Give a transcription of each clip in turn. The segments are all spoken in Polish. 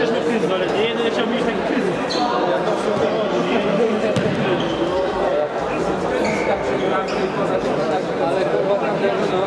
Jesteśmy kryzys, ale nie jeden chciałby mieć taki kryzys. Ale kurwa, prawda, no.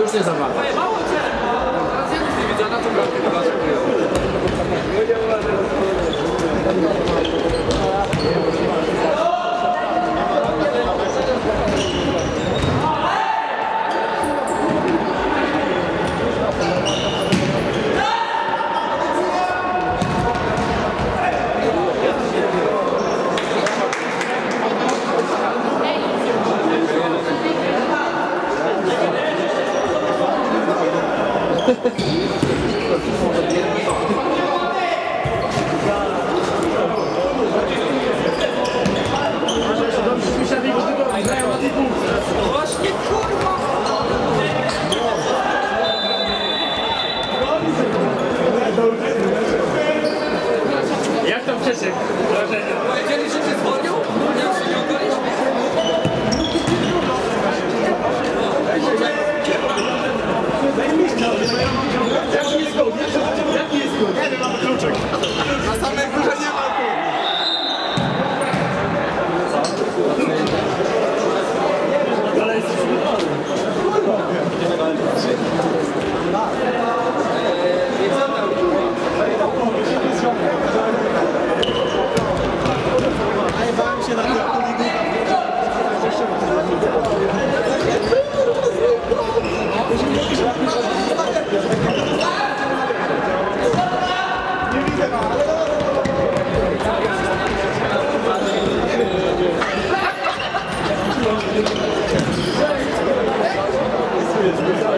Już nie zabawa. Jak Lista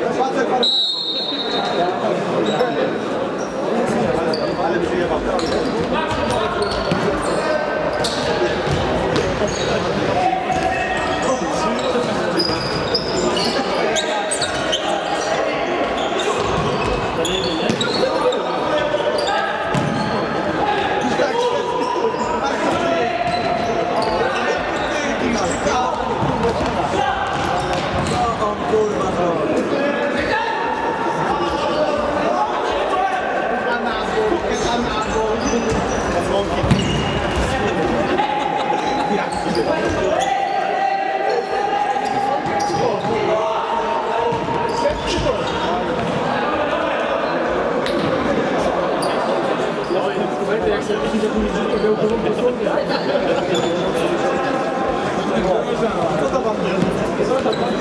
Fahrzeug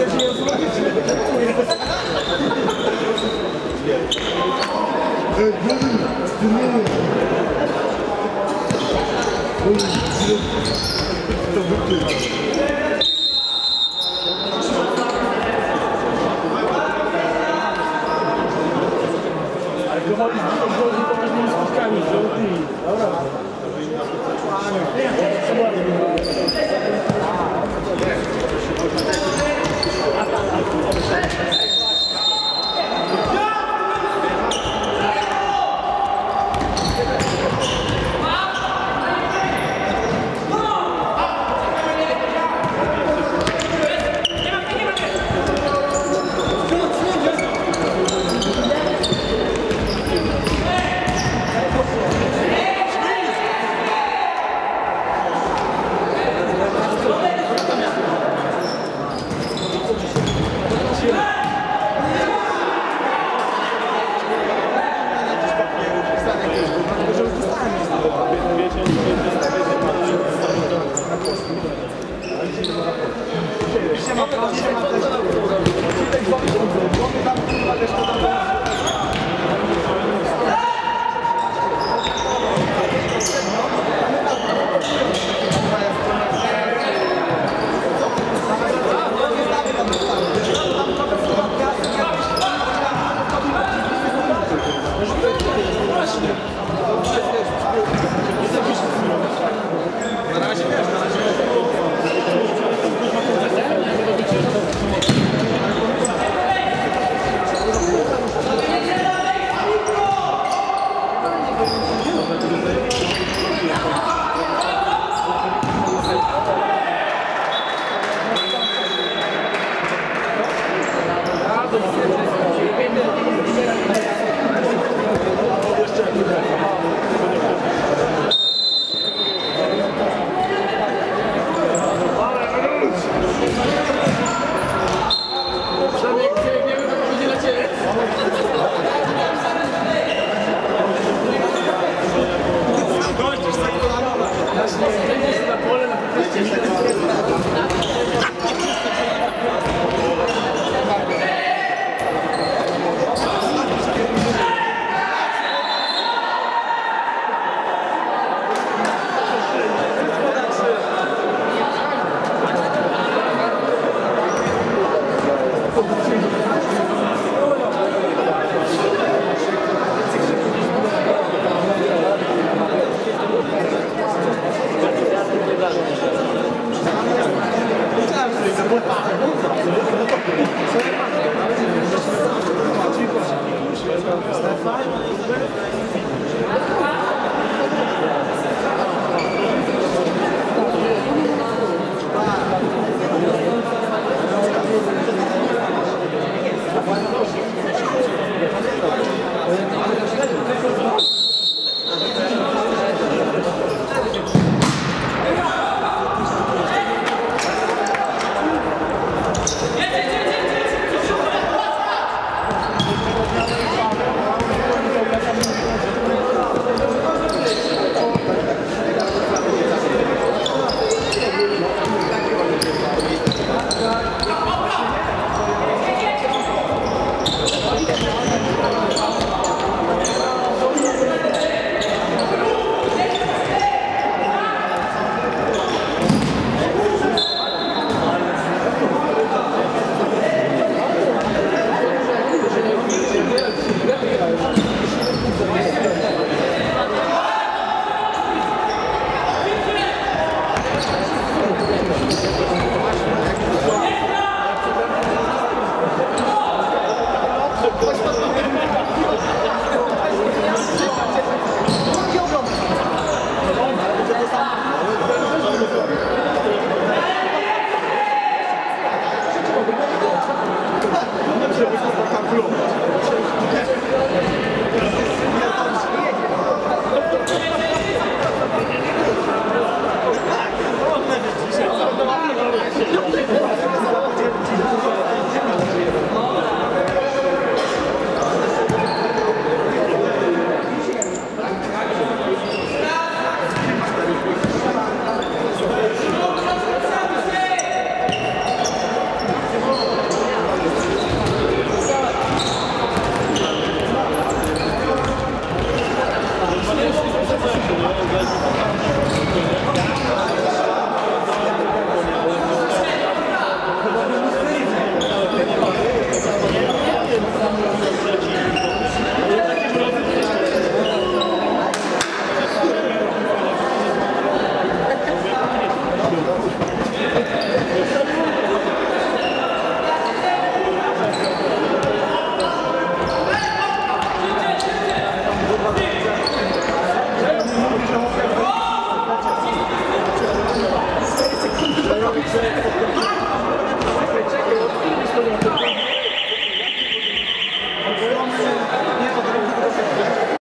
그 좀 늦게